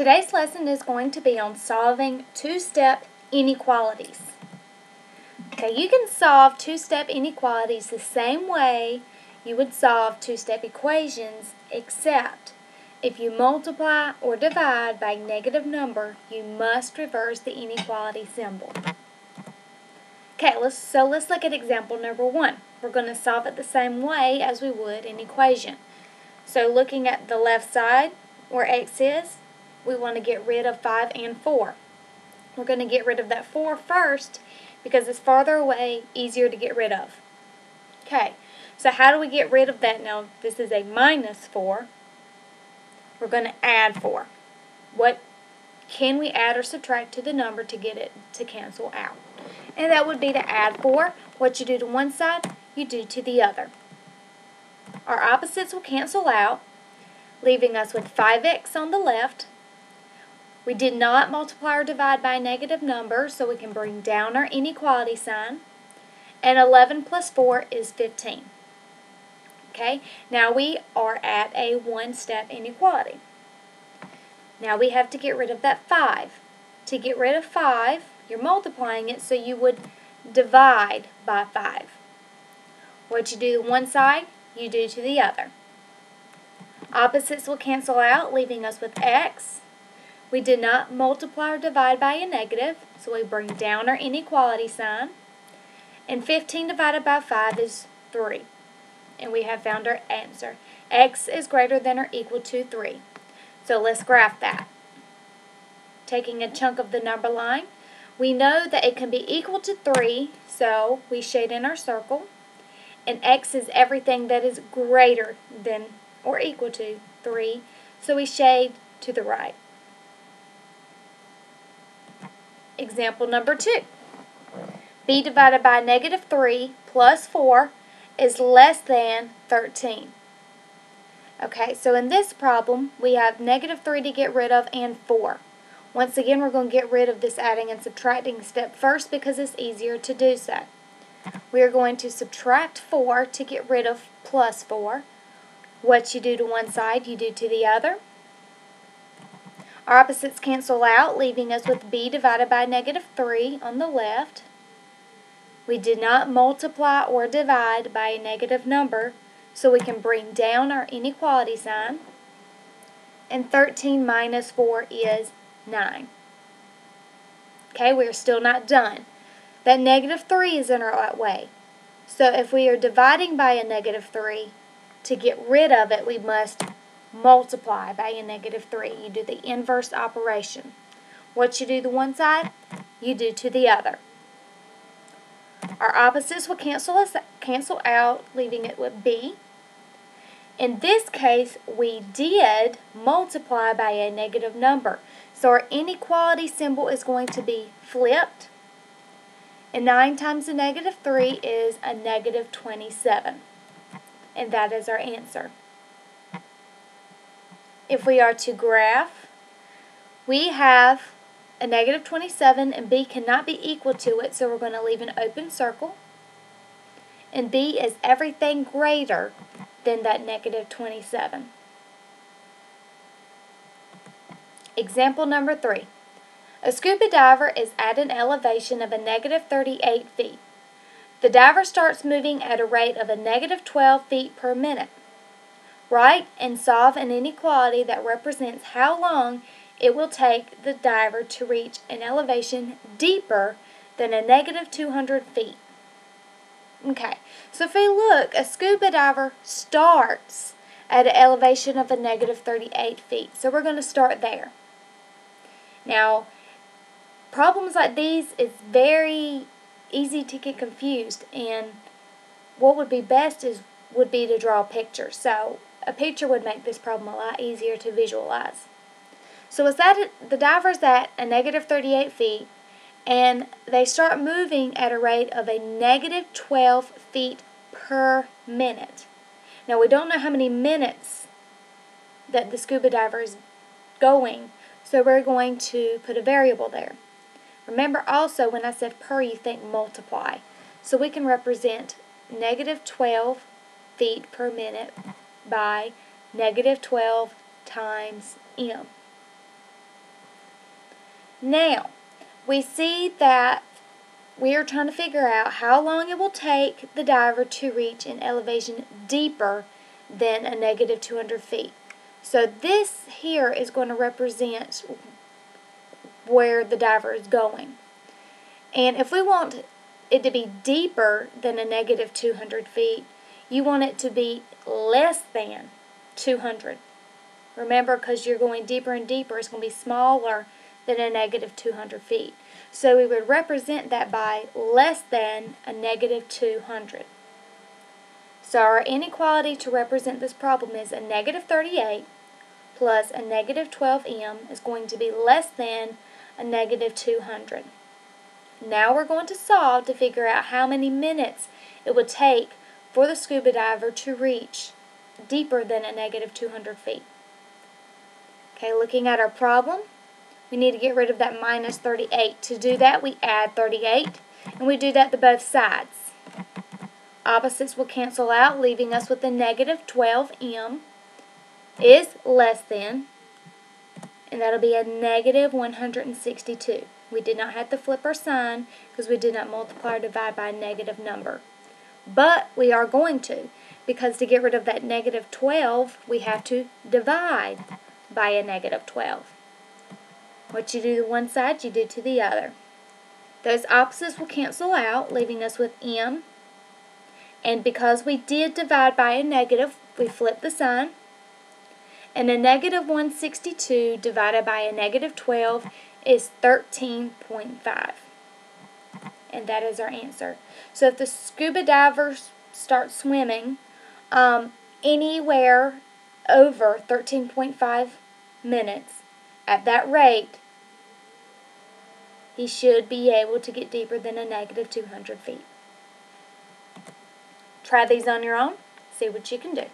Today's lesson is going to be on solving two-step inequalities. Okay, you can solve two-step inequalities the same way you would solve two-step equations except if you multiply or divide by a negative number, you must reverse the inequality symbol. Okay, let's, so let's look at example number one. We're going to solve it the same way as we would an equation. So looking at the left side, where x is, we want to get rid of 5 and 4. We're going to get rid of that 4 first because it's farther away, easier to get rid of. Okay, so how do we get rid of that? Now, this is a minus 4. We're going to add 4. What can we add or subtract to the number to get it to cancel out? And that would be to add 4. What you do to one side, you do to the other. Our opposites will cancel out, leaving us with 5x on the left. We did not multiply or divide by a negative number, so we can bring down our inequality sign. And 11 plus 4 is 15. Okay, now we are at a one-step inequality. Now we have to get rid of that 5. To get rid of 5, you're multiplying it, so you would divide by 5. What you do to one side, you do to the other. Opposites will cancel out, leaving us with x. We did not multiply or divide by a negative, so we bring down our inequality sign. And 15 divided by 5 is 3. And we have found our answer. x is greater than or equal to 3. So let's graph that. Taking a chunk of the number line, we know that it can be equal to 3, so we shade in our circle and x is everything that is greater than or equal to 3, so we shade to the right. Example number 2. b divided by negative 3 plus 4 is less than 13. Okay, so in this problem, we have negative 3 to get rid of and 4. Once again, we're going to get rid of this adding and subtracting step first because it's easier to do so. We are going to subtract 4 to get rid of plus 4. What you do to one side, you do to the other. Opposites cancel out, leaving us with b divided by negative 3 on the left. We did not multiply or divide by a negative number, so we can bring down our inequality sign. And 13 minus 4 is 9. Okay, we're still not done. That negative 3 is in our way. So if we are dividing by a negative 3, to get rid of it, we must multiply by a negative 3. You do the inverse operation. What you do to one side, you do to the other. Our opposites will cancel, us, cancel out, leaving it with b. In this case, we did multiply by a negative number. So our inequality symbol is going to be flipped and 9 times a negative 3 is a negative 27. And that is our answer. If we are to graph, we have a negative 27 and b cannot be equal to it, so we're going to leave an open circle. And b is everything greater than that negative 27. Example number 3. A scuba diver is at an elevation of a negative 38 feet. The diver starts moving at a rate of a negative 12 feet per minute. Write and solve an inequality that represents how long it will take the diver to reach an elevation deeper than a negative 200 feet. Okay, so if we look, a scuba diver starts at an elevation of a negative 38 feet. So we're going to start there. Now, problems like these is very easy to get confused and what would be best is would be to draw a picture. So a picture would make this problem a lot easier to visualize. So it's that the diver's at a negative 38 feet and they start moving at a rate of a negative 12 feet per minute. Now we don't know how many minutes that the scuba diver is going, so we're going to put a variable there. Remember also when I said per, you think multiply. So we can represent negative 12 feet per minute by negative 12 times m. Now, we see that we are trying to figure out how long it will take the diver to reach an elevation deeper than a negative 200 feet. So this here is going to represent where the diver is going. And if we want it to be deeper than a negative 200 feet, you want it to be less than 200. Remember, because you're going deeper and deeper, it's going to be smaller than a negative 200 feet. So we would represent that by less than a negative 200. So our inequality to represent this problem is a negative 38 plus a negative 12m is going to be less than a negative 200. Now we're going to solve to figure out how many minutes it would take for the scuba diver to reach deeper than a negative 200 feet. Okay, looking at our problem, we need to get rid of that minus 38. To do that, we add 38, and we do that to both sides. Opposites will cancel out, leaving us with a negative 12m is less than, and that'll be a negative 162. We did not have to flip our sign because we did not multiply or divide by a negative number. But we are going to, because to get rid of that negative 12, we have to divide by a negative 12. What you do to one side, you do to the other. Those opposites will cancel out, leaving us with m. And because we did divide by a negative, we flip the sign. And a negative 162 divided by a negative 12 is 13.5. And that is our answer. So if the scuba divers start swimming um, anywhere over 13.5 minutes, at that rate, he should be able to get deeper than a negative 200 feet. Try these on your own. See what you can do.